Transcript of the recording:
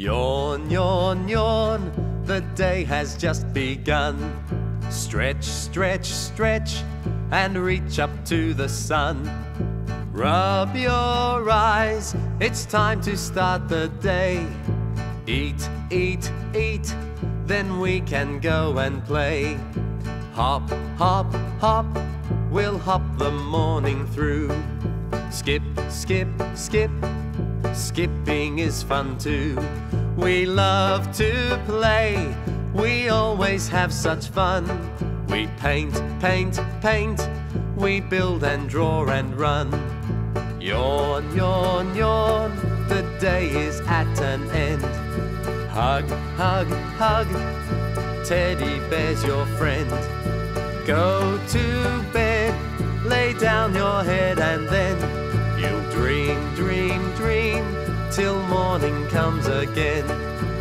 Yawn, yawn, yawn, the day has just begun. Stretch, stretch, stretch, and reach up to the sun. Rub your eyes, it's time to start the day. Eat, eat, eat, then we can go and play. Hop, hop, hop, we'll hop the morning through. Skip, skip, skip, skipping is fun too. We love to play, we always have such fun. We paint, paint, paint, we build and draw and run. Yawn, yawn, yawn, the day is at an end. Hug, hug, hug, teddy bear's your friend. Go to bed, lay down your head, and morning comes again.